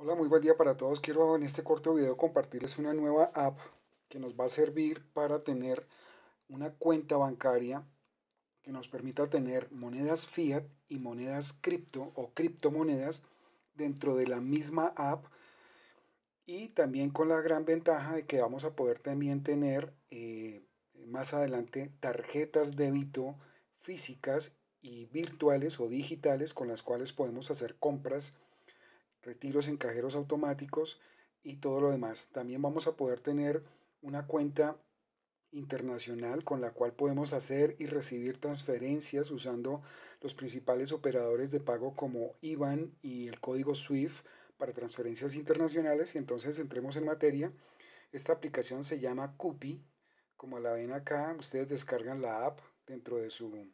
Hola, muy buen día para todos. Quiero en este corto video compartirles una nueva app que nos va a servir para tener una cuenta bancaria que nos permita tener monedas fiat y monedas cripto o criptomonedas dentro de la misma app y también con la gran ventaja de que vamos a poder también tener eh, más adelante tarjetas débito físicas y virtuales o digitales con las cuales podemos hacer compras retiros en cajeros automáticos y todo lo demás. También vamos a poder tener una cuenta internacional con la cual podemos hacer y recibir transferencias usando los principales operadores de pago como IBAN y el código SWIFT para transferencias internacionales. Y entonces entremos en materia. Esta aplicación se llama Cupi. Como la ven acá, ustedes descargan la app dentro de su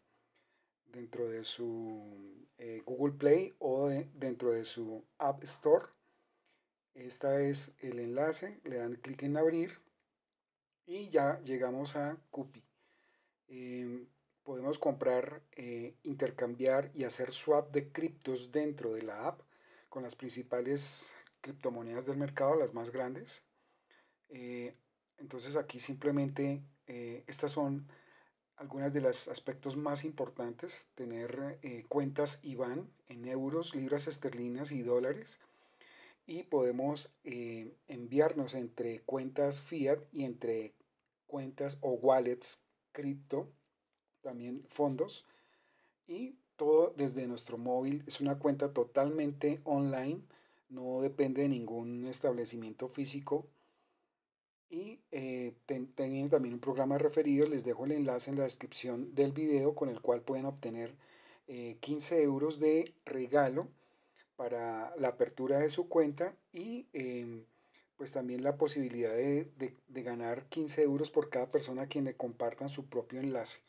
dentro de su eh, Google Play o dentro de su App Store. Este es el enlace, le dan clic en abrir y ya llegamos a Cupi. Em, podemos comprar, eh, intercambiar y hacer swap de criptos dentro de la app con las principales criptomonedas del mercado, las más grandes. Eh, entonces aquí simplemente estas son algunas de los aspectos más importantes, tener eh, cuentas IBAN en euros, libras esterlinas y dólares. Y podemos eh, enviarnos entre cuentas fiat y entre cuentas o wallets cripto, también fondos. Y todo desde nuestro móvil. Es una cuenta totalmente online, no depende de ningún establecimiento físico y eh, tienen también un programa referido, les dejo el enlace en la descripción del video con el cual pueden obtener 15 eh, euros de regalo para la apertura de su cuenta y em, pues también la posibilidad de, ganar 15 euros por cada persona a quien le compartan su propio enlace.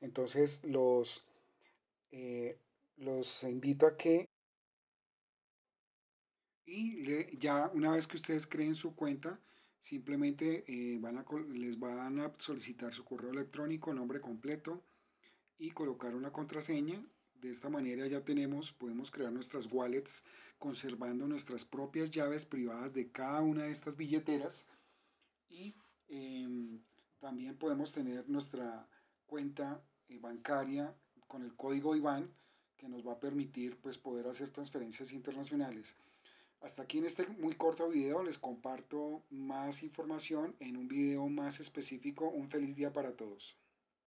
Entonces los, eh, los invito a que y ya una vez que ustedes creen su cuenta, Simplemente eh, van a, les van a solicitar su correo electrónico, nombre completo y colocar una contraseña. De esta manera ya tenemos, podemos crear nuestras wallets conservando nuestras propias llaves privadas de cada una de estas billeteras y em, también podemos tener nuestra cuenta eh, bancaria con el código IBAN que nos va a permitir pues poder hacer transferencias internacionales. Hasta aquí en este muy corto video les comparto más información en un video más específico. Un feliz día para todos.